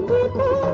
Bonito.